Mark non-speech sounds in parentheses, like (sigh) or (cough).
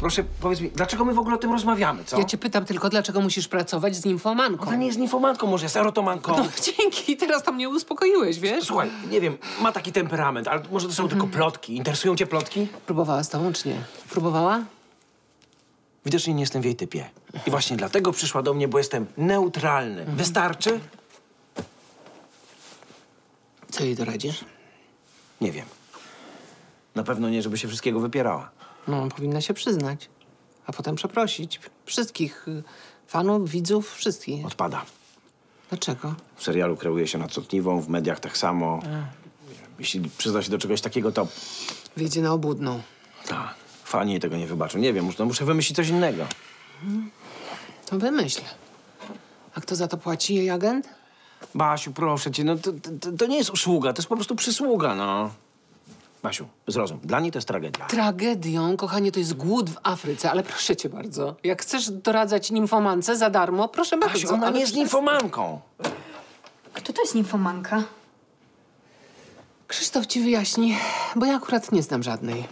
proszę powiedz mi, dlaczego my w ogóle o tym rozmawiamy, co? Ja cię pytam tylko, dlaczego musisz pracować z nimfomanką? Ona nie jest ninfomanką, może jest erotomanką. No (laughs) dzięki, teraz tam mnie uspokoiłeś, wiesz? Słuchaj, nie wiem, ma taki temperament, ale może to są tylko plotki. Interesują cię plotki? Próbowała z tobą, czy nie? Próbowała? Widocznie nie jestem w jej typie. I właśnie dlatego przyszła do mnie, bo jestem neutralny. Wystarczy? Co jej doradzisz? Nie wiem. Na pewno nie, żeby się wszystkiego wypierała. No, powinna się przyznać. A potem przeprosić. Wszystkich y, fanów, widzów, wszystkich. Odpada. Dlaczego? W serialu kreuje się nadcotliwą, w mediach tak samo. Jeśli przyzna się do czegoś takiego, to Wyjdzie na obłudną. tak, fani jej tego nie wybaczą. Nie wiem, muszę, muszę wymyślić coś innego. To wymyśl. A kto za to płaci? Jej agent? Basiu, proszę cię, no to, to, to nie jest usługa, to jest po prostu przysługa, no. Basiu, zrozum, dla niej to jest tragedia. Tragedią, kochanie, to jest głód w Afryce, ale proszę cię bardzo. Jak chcesz doradzać nimfomance za darmo, proszę bardzo. Basiu, ona ale nie jest ninfomanką. Kto to jest nimfomanka? Krzysztof ci wyjaśni, bo ja akurat nie znam żadnej.